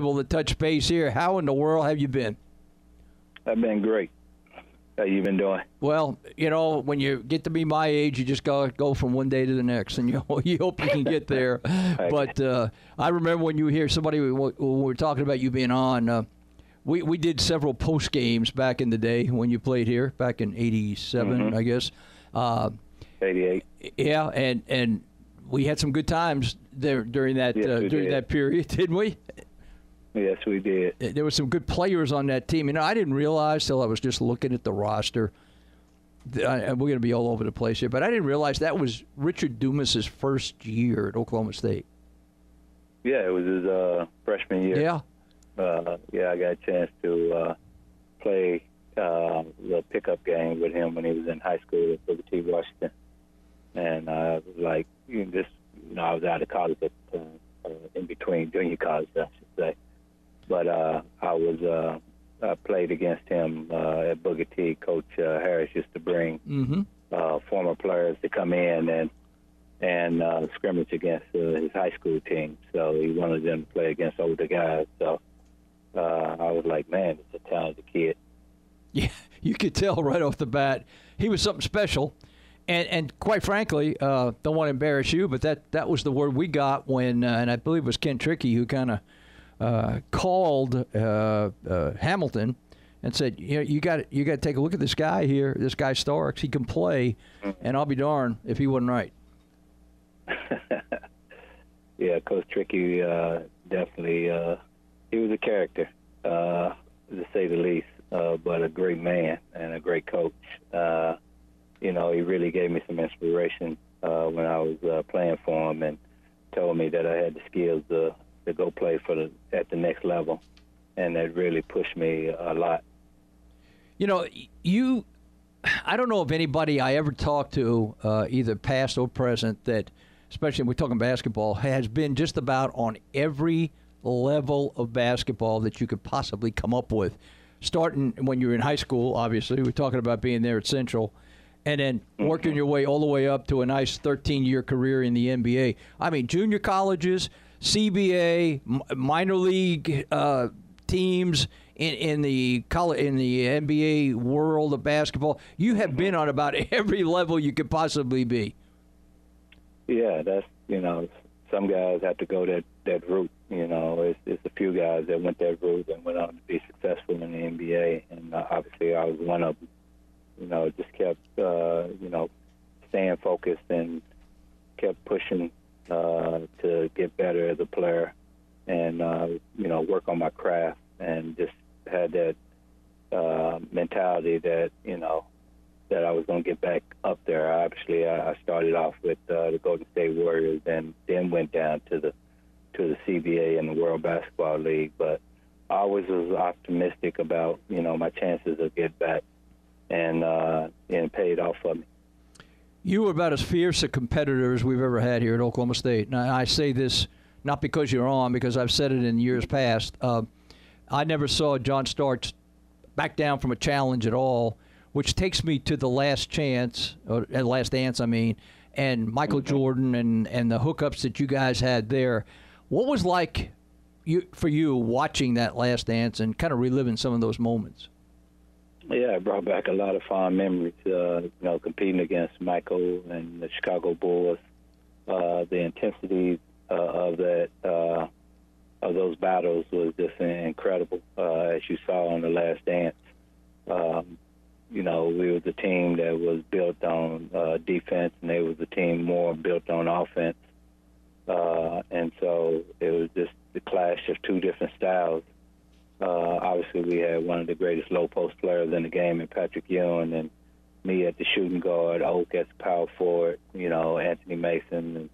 able to touch base here. How in the world have you been? I've been great. How you been doing? Well, you know, when you get to be my age, you just go go from one day to the next, and you you hope you can get there. but uh, I remember when you hear somebody we, we were talking about you being on. Uh, we we did several post games back in the day when you played here back in '87, Mhm. I guess. Uh, 88. yeah, and and we had some good times there during that Yes, uh, during did. that period, didn't we? Yes, we did. there were some good players on that team. You know, I didn't realize till I was just looking at the roster. I- and we're going to be all over the place here, but I didn't realize that was Richard Dumas's first year at Oklahoma State. Yeah, it was his uh, freshman year. Yeah. Uh, yeah, I got a chance to uh, play uh, the pickup game with him when he was in high school at Booker T. Washington. And I was like, you know, this, you know, I was out of college at uh, in between junior college, I should say. But uh, I was, uh, I played against him uh, at Booker T. Coach uh, Harris used to bring Mm-hmm. uh, former players to come in and and uh, scrimmage against uh, his high school team. So he wanted them to play against older guys. So uh, I was like, man, it's a talented kid. Yeah, you could tell right off the bat he was something special. And, and quite frankly, uh, don't want to embarrass you, but that, that was the word we got when, uh, and I believe it was Ken Trickey who kind of uh, called uh, uh, Hamilton and said, you know, you got you got to take a look at this guy here, this guy Starks. He can play, and I'll be darned if he wasn't right. yeah, Coach Trickey uh, definitely uh, he was a character, uh, to say the least, uh, but a great man and a great coach. Uh, you know, he really gave me some inspiration uh, when I was uh, playing for him, and told me that I had the skills to to go play for the at the next level, and that really pushed me a lot. You know, you. I don't know of anybody I ever talked to, uh, either past or present, that, especially when we're talking basketball, has been just about on every level of basketball that you could possibly come up with. Starting when you were in high school, obviously, we're talking about being there at Central, and then working your way all the way up to a nice 13 year career in the NBA. I mean, junior colleges, CBA, minor league uh, teams in, in the college, in the NBA world of basketball. You have been on about every level you could possibly be. Yeah, that's you know, some guys have to go that that route. You know, it's, it's a few guys that went that route and went on to be successful in the NBA, and uh, obviously I was one of them. You know, just kept uh, you know staying focused and kept pushing uh, to get better as a player, and uh, you know work on my craft, and just had that uh, mentality that you know that I was going to get back up there. Obviously, I I started off with uh, the Golden State Warriors, and then went down to the to the CBA and the World Basketball League. But I always was optimistic about you know my chances of get back, and uh, and it paid off for me. You were about as fierce a competitor as we've ever had here at Oklahoma State. And I say this not because you're on, because I've said it in years past. Uh, I never saw John Starks back down from a challenge at all, which takes me to the last chance, or last dance, I mean, and Michael Jordan and, and the hookups that you guys had there. What was like you, for you watching that last dance and kind of reliving some of those moments? Yeah, it brought back a lot of fond memories. Uh, you know, competing against Michael and the Chicago Bulls, uh, the intensity uh, of that uh, of those battles was just incredible. Uh, as you saw on the Last Dance, um, you know, we was a team that was built on uh, defense, and they was a team more built on offense. Uh, and so it was just the clash of two different styles. Uh, obviously, we had one of the greatest low post players in the game in Patrick Ewing, and me at the shooting guard, Oak the power forward, you know, Anthony Mason and,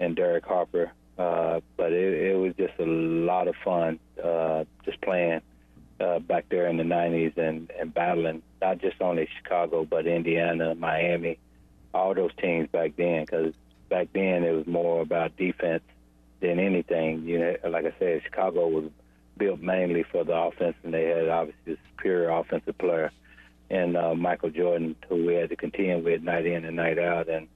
and Derek Harper. Uh, but it, it was just a lot of fun uh, just playing uh, back there in the 90s and, and battling not just only Chicago, but Indiana, Miami, all those teams back then. Because back then it was more about defense than anything. You know, like I said, Chicago was built mainly for the offense, and they had obviously a superior offensive player, and uh, Michael Jordan, who we had to contend with night in and night out. And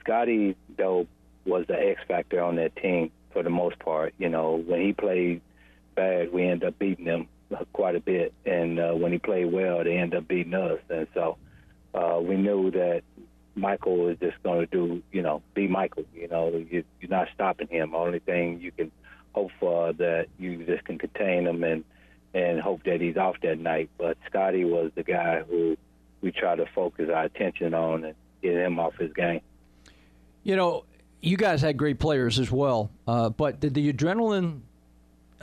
Scottie, though, was the X factor on that team for the most part. You know, when he played bad we end up beating them quite a bit. And uh, when he played well, they end up beating us. And so uh, we knew that Michael was just going to do, you know, be Michael. You know, you, you're not stopping him. Only thing you can hope for that you just can contain him and and hope that he's off that night. But Scottie was the guy who we try to focus our attention on and get him off his game. You know, you guys had great players as well, uh, but did the adrenaline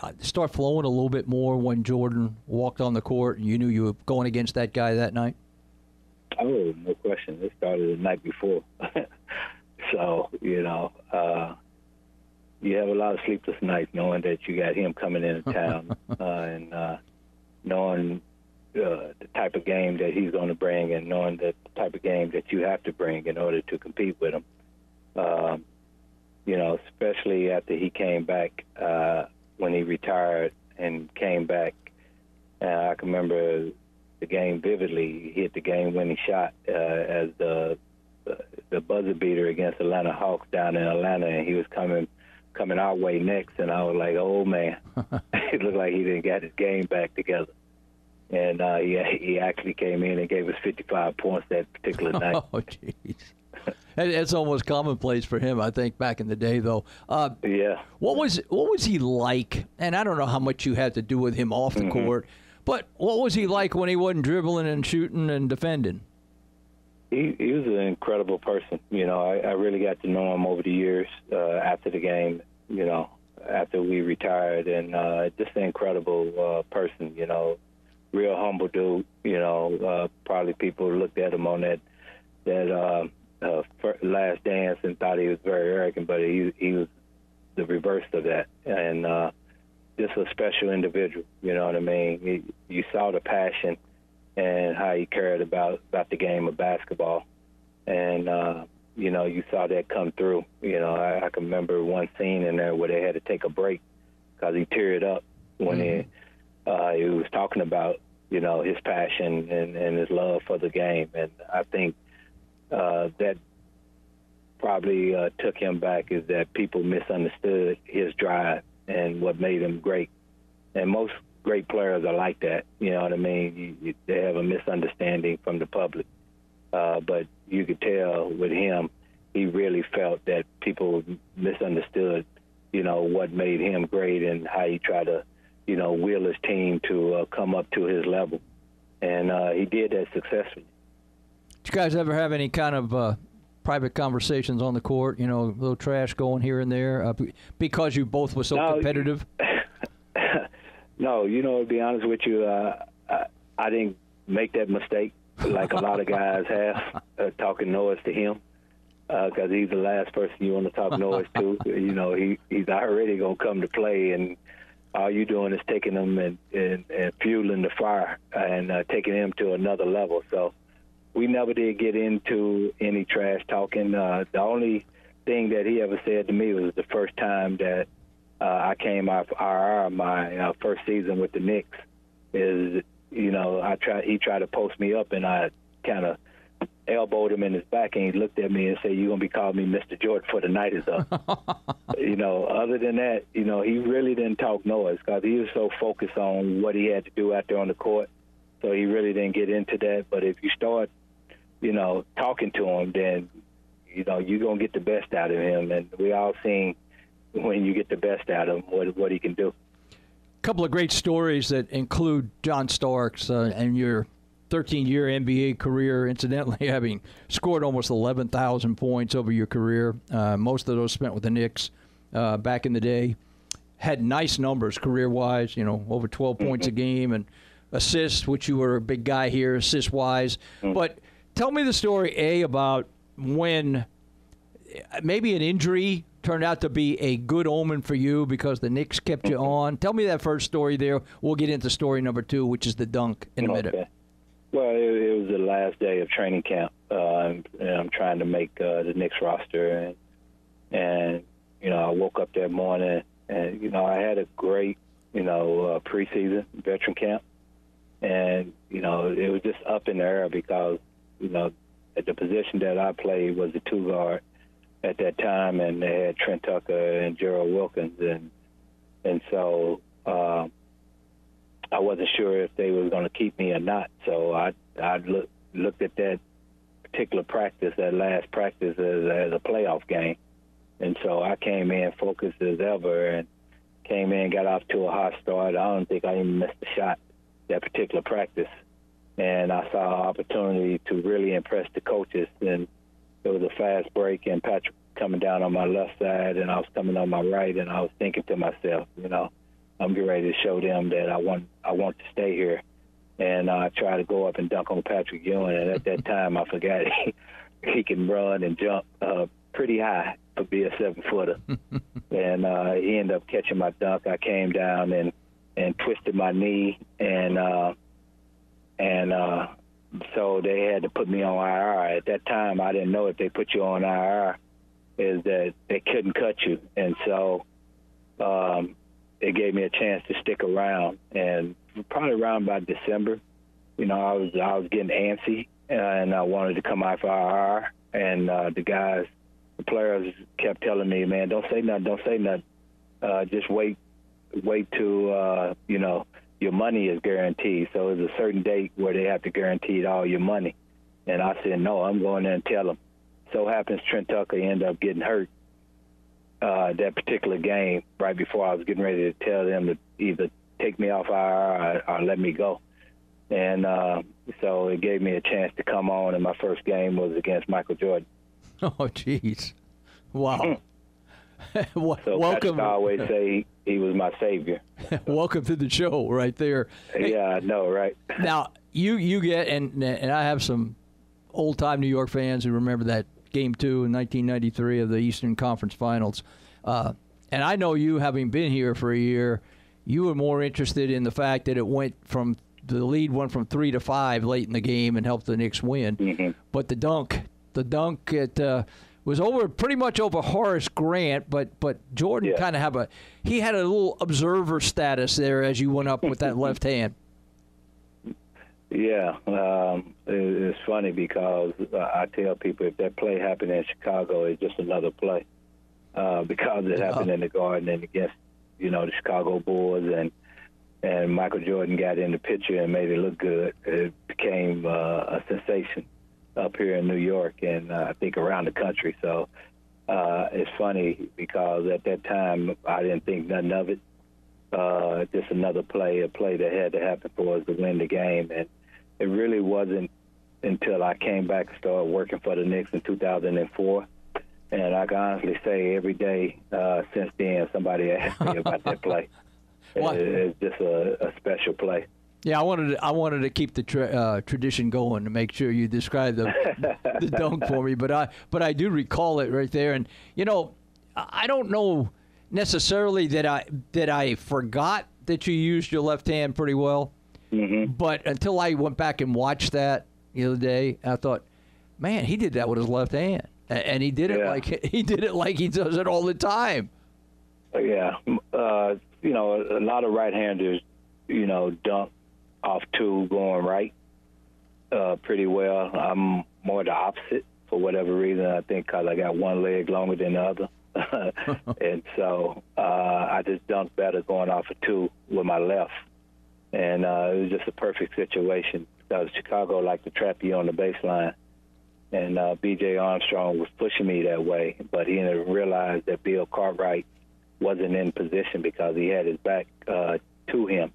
uh, start flowing a little bit more when Jordan walked on the court and you knew you were going against that guy that night? Oh, no question. It started the night before. so, you know, uh, a lot of sleepless nights knowing that you got him coming into town uh, and uh, knowing uh, the type of game that he's going to bring and knowing the type of game that you have to bring in order to compete with him. Um, you know, especially after he came back uh, when he retired and came back. Uh, I can remember the game vividly. He hit the game-winning shot uh, as the the buzzer beater against Atlanta Hawks down in Atlanta, and he was coming coming our way next, and I was like, oh man, it looked like he didn't get his game back together. And uh, he he actually came in and gave us 55 points that particular night. Oh, jeez. It's almost commonplace for him, I think, back in the day, though. Uh, yeah. What was what was he like? And I don't know how much you had to do with him off the mm-hmm. court, but what was he like when he wasn't dribbling and shooting and defending? He, he was an incredible person. You know, I, I really got to know him over the years uh, after the game. You know, after we retired, and uh, just an incredible uh, person. You know, real humble dude. You know, uh, probably people looked at him on that that uh, uh, last dance and thought he was very arrogant, but he he was the reverse of that, and uh, just a special individual. You know what I mean? He, you saw the passion and how he cared about about the game of basketball, and uh, you know you saw that come through. You know I, I can remember one scene in there where they had to take a break because he teared up when mm-hmm. he uh, he was talking about you know his passion and, and his love for the game, and I think uh, that probably uh, took him back is that people misunderstood his drive and what made him great. And most great players are like that. You know what I mean? You, you, they have a misunderstanding from the public. Uh, but you could tell with him, he really felt that people misunderstood, you know, what made him great and how he tried to, you know, will his team to uh, come up to his level. And uh, he did that successfully. Did you guys ever have any kind of uh, private conversations on the court? You know, a little trash going here and there uh, because you both were so no, competitive. no, you know, to be honest with you, uh, I, I didn't make that mistake like a lot of guys have uh, talking noise to him because uh, he's the last person you want to talk noise to. You know, he he's already gonna come to play, and all you doing is taking him and and, and fueling the fire and uh, taking him to another level. So we never did get into any trash talking. Uh, the only thing that he ever said to me was the first time that uh, I came off IR my uh, first season with the Knicks. Is you know I try he tried to post me up and I kind of elbowed him in his back and he looked at me and said, "You're gonna be calling me Mr. Jordan for the night is up." you know, other than that, you know, he really didn't talk noise because he was so focused on what he had to do out there on the court. So he really didn't get into that. But if you start you know, talking to him, then you know you're gonna get the best out of him. And we all seen when you get the best out of him what what he can do. A couple of great stories that include John Starks uh, and your 13-year NBA career. Incidentally, having scored almost 11,000 points over your career, uh, most of those spent with the Knicks uh, back in the day. Had nice numbers career-wise, you know, over 12 points a game and assists, which you were a big guy here, assist-wise. Mm-hmm. But tell me the story, A, about when maybe an injury turned out to be a good omen for you because the Knicks kept you on. Tell me that first story there. We'll get into story number two, which is the dunk in a minute. Well, it, it, was the last day of training camp, uh, and I'm trying to make uh, the Knicks roster, and and you know I woke up that morning, and you know I had a great you know uh, preseason veteran camp, and you know it was just up in the air because you know, at the position that I played was the two guard at that time, and they had Trent Tucker and Gerald Wilkins, and and so uh, I wasn't sure if they were going to keep me or not. So I I look, looked at that particular practice, that last practice, as, as a playoff game, and so I came in focused as ever and came in, got off to a hot start. I don't think I even missed a shot that particular practice, and I saw an opportunity to really impress the coaches. And it was a fast break, and Patrick coming down on my left side, and I was coming on my right, and I was thinking to myself, you know, I'm getting ready to show them that I want I want to stay here, and I uh, try to go up and dunk on Patrick Ewing. And at that time, I forgot he, he can run and jump uh, pretty high to be a seven footer, and uh, he ended up catching my dunk. I came down and and twisted my knee, and uh, and uh, so they had to put me on IR. At that time, I didn't know if they put you on IR is that they couldn't cut you, and so um, it gave me a chance to stick around. And probably around by December, you know, I was I was getting antsy, and I wanted to come out for IR. And uh, the guys, the players, kept telling me, "Man, don't say nothing, don't say nothing. Uh, just wait, wait to uh, you know your money is guaranteed. So there's a certain date where they have to guarantee all your money." And I said, "No, I'm going there and tell them." so happens Trent Tucker ended up getting hurt uh, that particular game right before I was getting ready to tell them to either take me off IR or, or let me go. And uh, so it gave me a chance to come on, and my first game was against Michael Jordan. Oh, jeez. Wow. well, so welcome. I always say he was my savior. welcome to the show, right there. Yeah, I know, right? now you you get and and I have some old time New York fans who remember that Game Two in 1993 of the Eastern Conference Finals. Uh, and I know you, having been here for a year, you were more interested in the fact that it went from the lead went from three to five late in the game and helped the Knicks win. Mm-hmm. But the dunk, the dunk, at. uh, was over pretty much over Horace Grant. But but Jordan yeah. kind of have a he had a little observer status there as you went up with that left hand. Yeah, um, it, it's funny because I tell people if that play happened in Chicago, it's just another play uh, because it happened in the Garden and against you know the Chicago Bulls and and Michael Jordan got in the picture and made it look good. It became uh, a sensation up here in New York and uh, I think around the country. So uh, it's funny because at that time I didn't think nothing of it. Uh, just another play, a play that had to happen for us to win the game, and it really wasn't until I came back and started working for the Knicks in 2004. And I can honestly say every day uh, since then, somebody asked me about that play. It, it's just a, a, special play. Yeah, I wanted to, I wanted to keep the tra- uh, tradition going to make sure you describe the, the dunk for me, but I but I do recall it right there, and you know, I don't know necessarily that I that I forgot that you used your left hand pretty well. Mm-hmm. But until I went back and watched that the other day, I thought, man, he did that with his left hand, and he did it yeah. like he did it like he does it all the time. Yeah, uh, you know, a lot of right-handers, you know, dunk off two going right uh, pretty well. I'm more the opposite for whatever reason. I think because I got one leg longer than the other. and so uh, I just dunk better going off of two with my left and uh, it was just a perfect situation because Chicago liked to trap you on the baseline, and uh, B.J. Armstrong was pushing me that way, but he didn't realize that Bill Cartwright wasn't in position because he had his back uh, to him.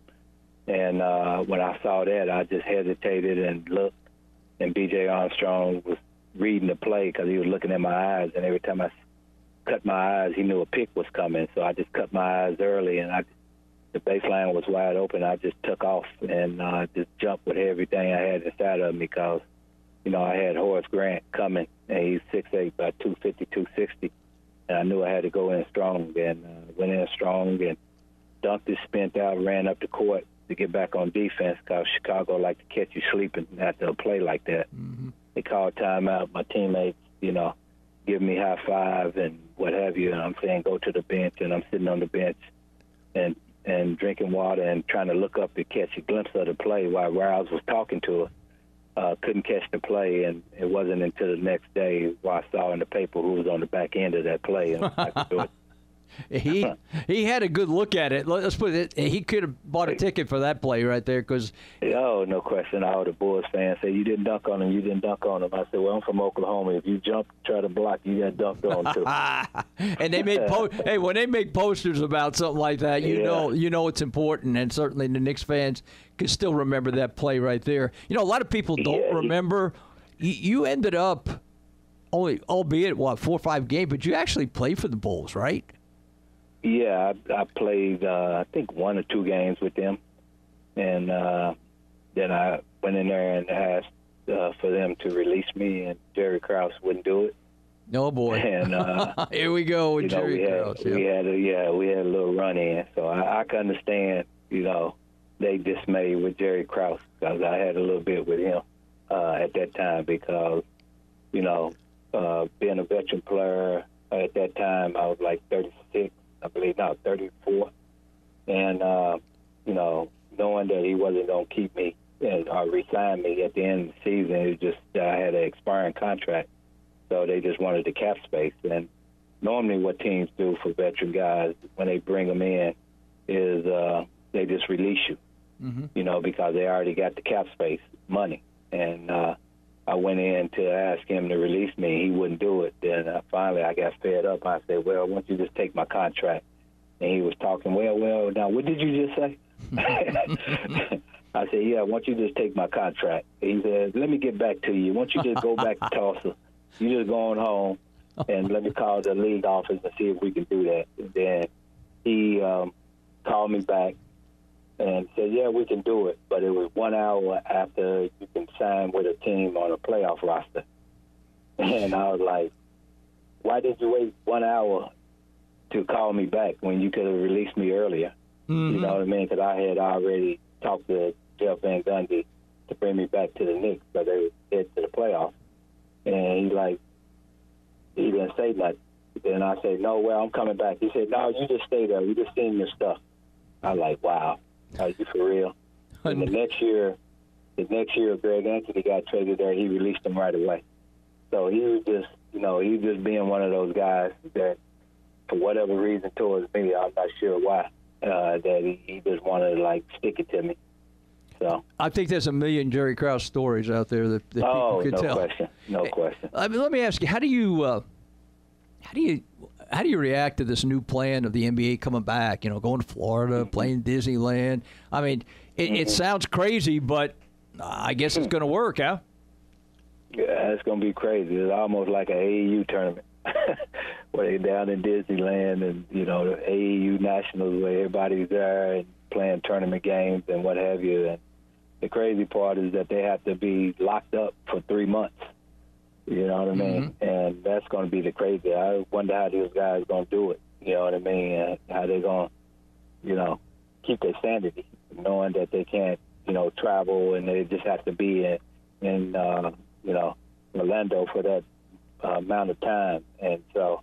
And uh, when I saw that, I just hesitated and looked, and B.J. Armstrong was reading the play because he was looking at my eyes, and every time I cut my eyes, he knew a pick was coming. So I just cut my eyes early, and I the baseline was wide open. I just took off and uh, just jumped with everything I had inside of me because, you know, I had Horace Grant coming, and he's six eight by two fifty, two sixty, and I knew I had to go in strong and uh, went in strong and dunked his spent out, ran up the court to get back on defense because Chicago like to catch you sleeping after a play like that. Mm-hmm. They called timeout. My teammates, you know, give me high five and what have you, and I'm saying go to the bench, and I'm sitting on the bench and and drinking water and trying to look up to catch a glimpse of the play while Riles was talking to us. Uh, couldn't catch the play, and it wasn't until the next day where I saw in the paper who was on the back end of that play. And he he had a good look at it. Let's put it. He could have bought a ticket for that play right there because. Oh, no question. All the Bulls fans say you didn't dunk on him. You didn't dunk on him. I said, well, I'm from Oklahoma. If you jump, try to block, you got dunked on too. and they made po- hey when they make posters about something like that, you yeah. know you know it's important, and certainly the Knicks fans can still remember that play right there. You know, a lot of people don't yeah, remember. You ended up only, albeit what four or five games, but you actually played for the Bulls, right? Yeah, I, I played uh, I think one or two games with them, and uh, then I went in there and asked uh, for them to release me, and Jerry Krause wouldn't do it. No boy. And uh, here we go with you know, Jerry we had, Krause. We had a, yeah, we had a little run in, so I, I can understand. You know, they dismayed with Jerry Krause because I had a little bit with him uh, at that time because you know uh, being a veteran player at that time, I was like 36, I believe, no, 34. And, uh, you know, knowing that he wasn't going to keep me and, or resign me at the end of the season, it just, I had an expiring contract. So they just wanted the cap space. And normally what teams do for veteran guys when they bring them in is uh, they just release you, mm-hmm. you know, because they already got the cap space money. And, uh, I went in to ask him to release me. He wouldn't do it. Then uh, finally, I got fed up. I said, "Well, why don't you just take my contract?" And he was talking, "Well, well, now what did you just say?" I said, "Yeah, why don't you just take my contract?" He said, "Let me get back to you. Why don't you just go back to Tulsa? You just going home, and let me call the league office and see if we can do that." And then he um, called me back and said, "Yeah, we can do it." But it was one hour after you can sign with a team on a playoff roster, and I was like, "Why did you wait one hour to call me back when you could have released me earlier?" Mm-hmm. You know what I mean? Because I had already talked to Jeff Van Gundy to bring me back to the Knicks, so they head to the playoffs. And he like, he didn't say nothing. Then I said, "No, well, I'm coming back." He said, "No, you just stay there. We just seen your stuff." I like, "Wow." Are you for real? And the next year, the next year, Greg Anthony got traded there. He released him right away. So he was just, you know, he was just being one of those guys that, for whatever reason, towards me, I'm not sure why, uh, that he, he just wanted to like stick it to me. So I think there's a million Jerry Krause stories out there that, that oh, people could no tell. question, no question. I mean, let me ask you, how do you, uh, how do you how do you react to this new plan of the NBA coming back? You know, going to Florida, mm-hmm. playing Disneyland. I mean, it, mm-hmm. it sounds crazy, but I guess it's going to work, huh? Yeah, it's going to be crazy. It's almost like an AAU tournament. where they're down in Disneyland and, you know, the AAU Nationals where everybody's there and playing tournament games and what have you. And the crazy part is that they have to be locked up for three months you know what I mean? Mm-hmm. And that's going to be the crazy. I wonder how these guys going to do it. You know what I mean? And how they're going to, you know, keep their sanity, knowing that they can't, you know, travel and they just have to be in, in uh, you know, Orlando for that uh, amount of time. And so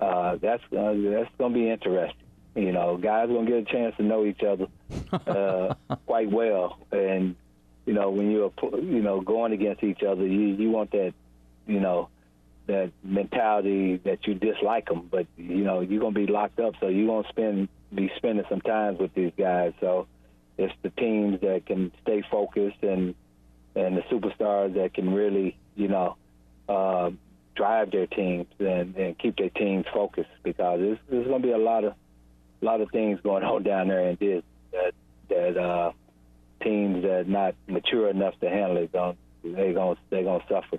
uh, that's uh, that's going to be interesting. You know, guys going to get a chance to know each other uh, quite well, and you know, when you're you know going against each other, you you want that you know, that mentality that you dislike them, but you know you're gonna be locked up, so you're gonna spend be spending some time with these guys. So it's the teams that can stay focused and and the superstars that can really you know uh, drive their teams and, and keep their teams focused because there's, there's gonna be a lot of a lot of things going on down there in this that that uh, teams that not mature enough to handle it don't they gonna they're gonna suffer.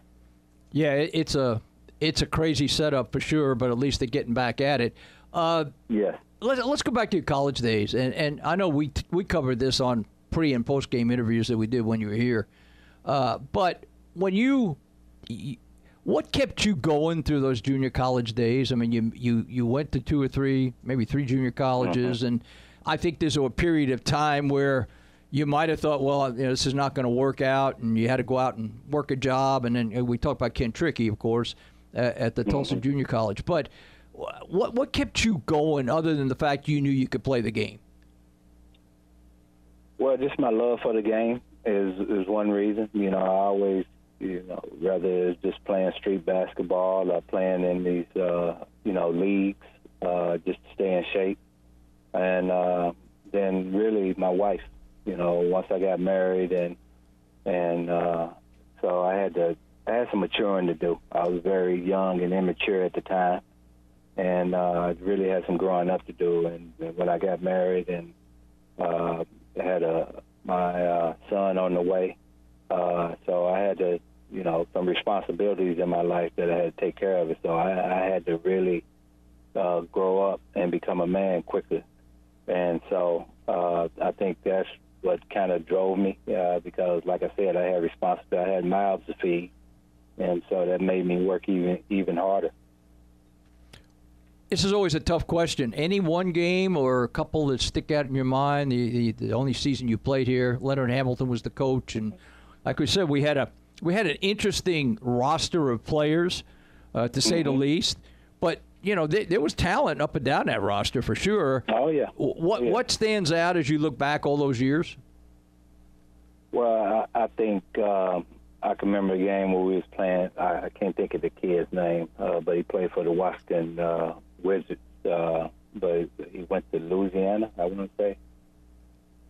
Yeah, it's a it's a crazy setup for sure, but at least they're getting back at it. Uh, yeah. Let's let's go back to your college days, and and I know we we covered this on pre and post game interviews that we did when you were here, uh, but when you, what kept you going through those junior college days? I mean, you you you went to two or three, maybe three junior colleges, mm-hmm. and I think there's a period of time where you might have thought, well, you know, this is not going to work out, and you had to go out and work a job. And then we talked about Ken Trickey, of course, at the Tulsa mm-hmm. Junior College. But what what kept you going, other than the fact you knew you could play the game? Well, just my love for the game is is one reason. You know, I always, you know, rather it's just playing street basketball or playing in these, uh, you know, leagues. uh, just to stay in shape. And uh, then really my wife, you know, once I got married and and uh, so I had to I had some maturing to do. I was very young and immature at the time, and uh, I really had some growing up to do. And, and when I got married and uh, had a my uh, son on the way, uh, so I had to, you know, some responsibilities in my life that I had to take care of. So I, I had to really uh, grow up and become a man quicker. And so uh, I think that's what kind of drove me uh, because, like I said, I had responsibility. I had mouths to feed, and so that made me work even even harder. This is always a tough question. Any one game or a couple that stick out in your mind? The, the, the only season you played here, Leonard Hamilton was the coach, and like we said, we had a we had an interesting roster of players, uh, to say mm-hmm. the least. But you know, there was talent up and down that roster for sure. Oh yeah. What oh, yeah. what stands out as you look back all those years? Well, I, I think uh, I can remember a game where we was playing. I, I can't think of the kid's name, uh, but he played for the Washington uh, Wizards. Uh, but he went to Louisiana. I want to say.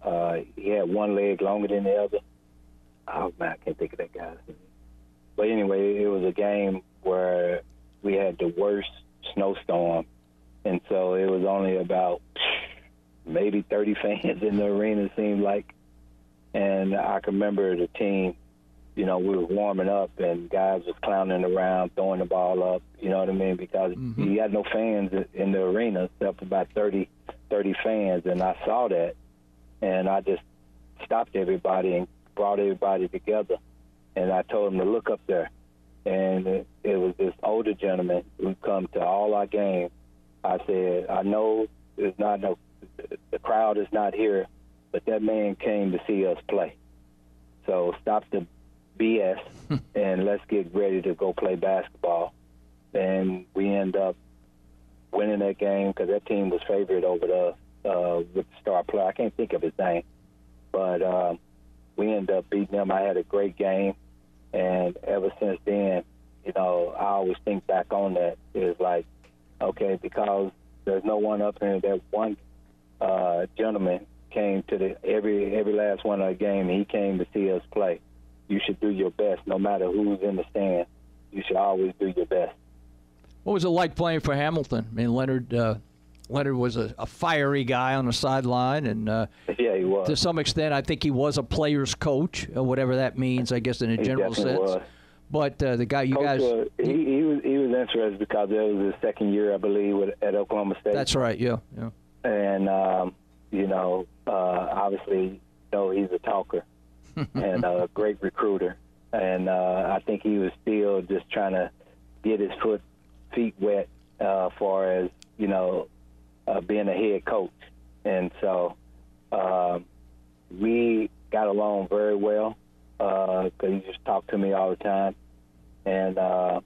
Uh, he had one leg longer than the other. Oh man, I can't think of that guy's name. But anyway, it was a game where we had the worst snowstorm, and so it was only about maybe 30 fans in the arena. It seemed like, and I can remember the team you know, we were warming up and guys was clowning around, throwing the ball up, you know what I mean? Because mm-hmm. you had no fans in the arena, except about 30, 30 fans. And I saw that and I just stopped everybody and brought everybody together. And I told them to look up there. And it, it was this older gentleman who come to all our games. I said, I know there's not no, the crowd is not here, but that man came to see us play. So stop the BS and let's get ready to go play basketball. And we end up winning that game because that team was favored over the uh, with the star player. I can't think of his name, but um, we end up beating them. I had a great game, and ever since then, you know, I always think back on that. It's like, okay, because there's no one up there. That one uh, gentleman came to the every every last one of the game. He came to see us play you should do your best, no matter who's in the stand. You should always do your best. What was it like playing for Hamilton? I mean, Leonard uh, Leonard was a, a, fiery guy on the sideline, and uh, yeah, he was. To some extent, I think he was a player's coach, whatever that means. I guess in a he general sense. Was. But uh, the guy, you coach, guys, uh, he, he was he was interested because it was his second year, I believe, with, at Oklahoma State. That's right. Yeah, yeah. And um, you know, uh, obviously, you know, he's a talker and a great recruiter. And uh, I think he was still just trying to get his foot feet wet uh, far as you know uh, being a head coach. And so uh, we got along very well because uh, he just talked to me all the time, and uh,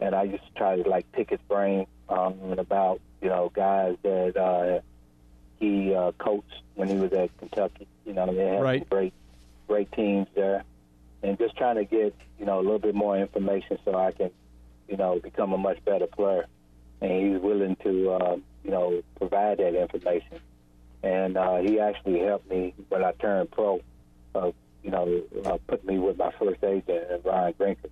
and I used to try to like pick his brain um, about you know guys that uh, he uh, coached when he was at Kentucky. You know, they had right. great great teams there, and just trying to get you know a little bit more information so I can you know become a much better player. And he's willing to uh, you know provide that information, and uh, he actually helped me when I turned pro. Uh, you know, uh, put me with my first agent, Ron Grinker.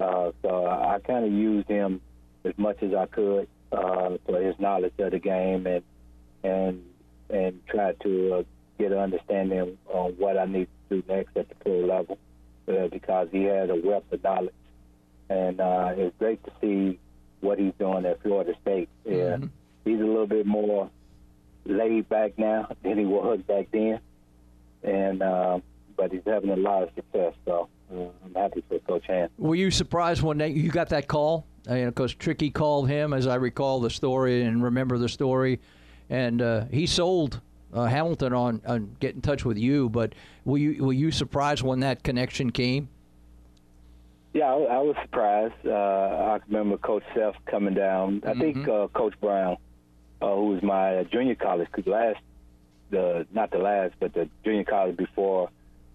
Uh, so I kind of used him as much as I could uh, for his knowledge of the game and and and try to uh, get an understanding on what I need to do next at the pro level uh, because he has a wealth of knowledge. And uh, it's great to see what he's doing at Florida State. Yeah, mm-hmm. He's a little bit more laid back now than he was back then. And uh, but he's having a lot of success. So uh, I'm happy for Coach Ham. Were you surprised when they, you got that call? Because uh, Trickey called him, as I recall the story and remember the story, and uh, he sold uh, Hamilton on, on get in touch with you, but were you were you surprised when that connection came? Yeah, I, I was surprised. Uh, I remember Coach Self coming down. I mm-hmm. think uh, Coach Brown, uh, who was my junior college, because last the not the last, but the junior college before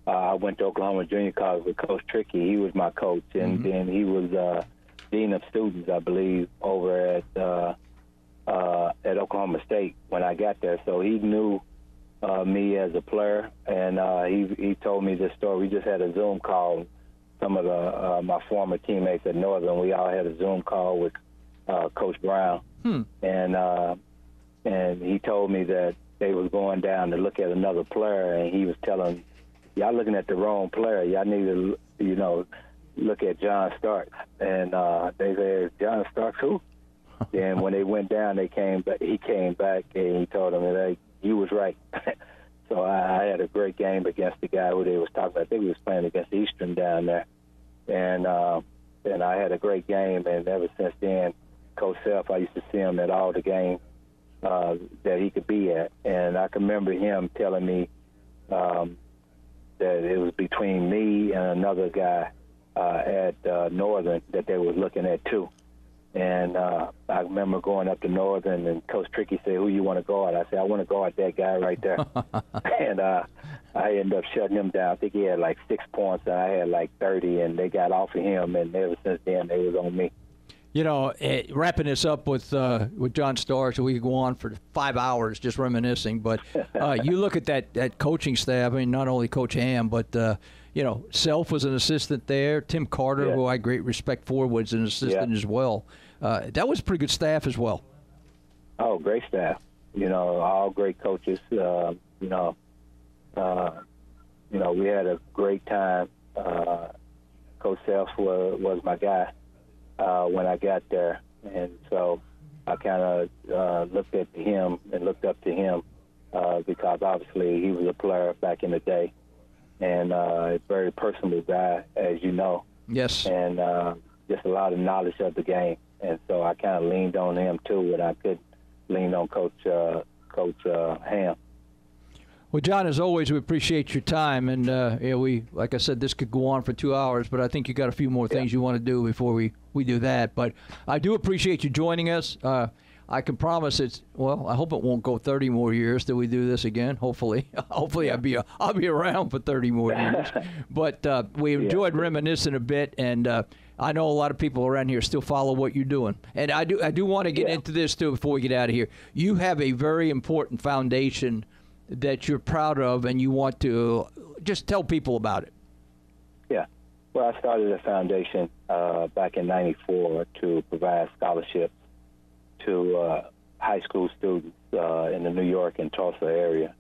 uh, I went to Oklahoma Junior College with Coach Trickey. He was my coach, and mm-hmm. then he was uh, dean of students, I believe, over at uh, uh, at Oklahoma State when I got there, so he knew uh, me as a player, and uh, he he told me this story. We just had a Zoom call. Some of the uh, my former teammates at Northern, we all had a Zoom call with uh, Coach Brown, Hmm. and uh, and he told me that they was going down to look at another player, and he was telling y'all looking at the wrong player. Y'all need to you know look at John Starks, and uh, they said John Starks who? and when they went down, they came back. He came back and he told them that you was right. so I, I had a great game against the guy who they was talking about. I think he was playing against Eastern down there, and uh, and I had a great game. And ever since then, Coach Self, I used to see him at all the games uh, that he could be at, and I can remember him telling me um, that it was between me and another guy uh, at uh, Northern that they were looking at too. And uh, I remember going up to Northern, and Coach Trickey said, "Who you want to guard?" I said, "I want to guard that guy right there." and uh, I ended up shutting him down. I think he had like six points, and I had like thirty, and they got off of him. And ever since then, they was on me. You know, eh, wrapping this up with uh, with John Starks, we could go on for five hours just reminiscing. But uh, you look at that that coaching staff. I mean, not only Coach Ham, but uh, you know, Self was an assistant there. Tim Carter, Yeah. who I great respect for, was an assistant Yeah. as well. Uh, that was a pretty good staff as well. Oh, great staff. You know, all great coaches. Uh, you know, uh, you know, we had a great time. Uh, Coach Self was, was my guy uh, when I got there, and so I kind of uh, looked at him and looked up to him uh, because obviously he was a player back in the day, and uh, a very personable guy, as you know Yes. and uh, just a lot of knowledge of the game. And so I kind of leaned on him too, when I could lean on Coach uh, Coach uh, Ham. Well, John, as always, we appreciate your time, and uh, yeah, we, like I said, this could go on for two hours, but I think you got a few more things you want to do before we, we do that. But I do appreciate you joining us. Uh, I can promise it's well. I hope it won't go 30 more years till we do this again. Hopefully, hopefully I'll be I'll be around for 30 more years. but uh, we enjoyed reminiscing a bit, and uh, I know a lot of people around here still follow what you're doing. And I do I do want to get Yeah. into this too before we get out of here. You have a very important foundation that you're proud of, and you want to just tell people about it. Yeah. Well, I started a foundation uh, back in '94 to provide scholarships to uh, high school students uh, in the New York and Tulsa area,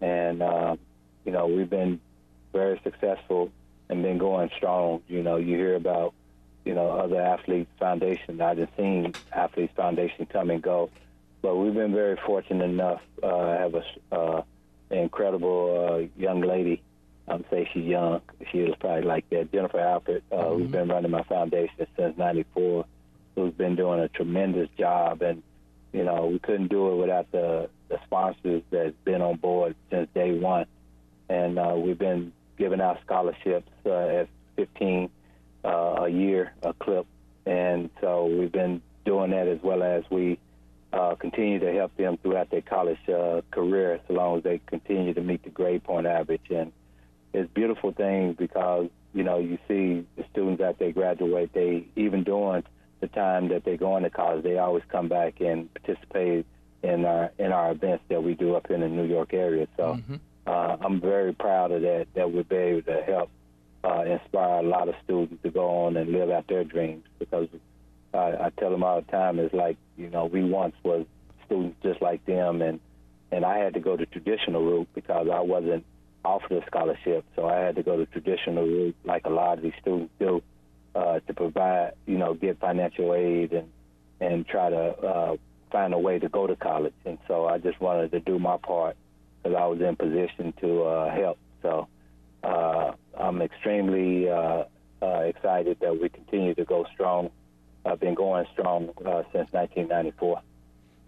and uh, you know we've been very successful and been going strong. You know, you hear about you know other athletes foundation. I've seen athletes foundation come and go, but we've been very fortunate enough uh, have a uh, an incredible uh, young lady. I'm say she's young. She is probably like that. Jennifer Alford, uh, who's been running my foundation since '94, who's been doing a tremendous job, and you know we couldn't do it without the the sponsors that's been on board since day one, and uh, we've been giving out scholarships uh, at 15 uh, a year a clip, and so we've been doing that as well as we uh, continue to help them throughout their college uh, career, so long as they continue to meet the grade point average. And it's a beautiful thing because you know you see the students that they graduate, they even during the time that they're going to college, they always come back and participate in our in our events that we do up in the New York area. So uh, I'm very proud of that. That we'll be able to help uh, inspire a lot of students to go on and live out their dreams because I, I tell them all the time it's like you know we once was students just like them and and I had to go the traditional route because I wasn't offered a scholarship. So I had to go the traditional route like a lot of these students do uh, to provide you know get financial aid and and try to uh, find a way to go to college. And so I just wanted to do my part because I was in position to uh, help. So uh, I'm extremely uh, uh, excited that we continue to go strong I've been going strong uh, since 1994.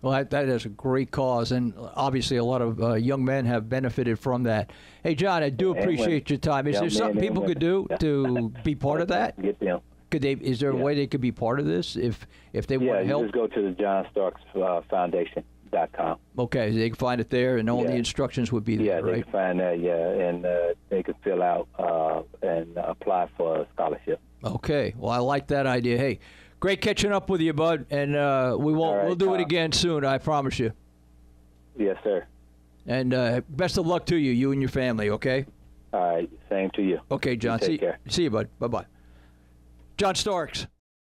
Well, that, that is a great cause, and obviously a lot of uh, young men have benefited from that. Hey, John, I do appreciate your time. Is there something people could do to be part of that? Get them. Could they? Is there a Yeah. way they could be part of this if if they Yeah, want to help? just go to the John Starks uh, Foundation.com. Okay, they can find it there, and all the instructions would be there. Yeah, they right? can find that. Yeah, and uh, they can fill out uh, and apply for a scholarship. Okay. Well, I like that idea. Hey, Great catching up with you, bud, and uh, we won't. Right, we'll do it again soon. I promise you. Yes, sir. And uh, best of luck to you, you and your family. Okay. All right. Same to you. Okay, John. take see, care. see you, bud. Bye bye. John Starks.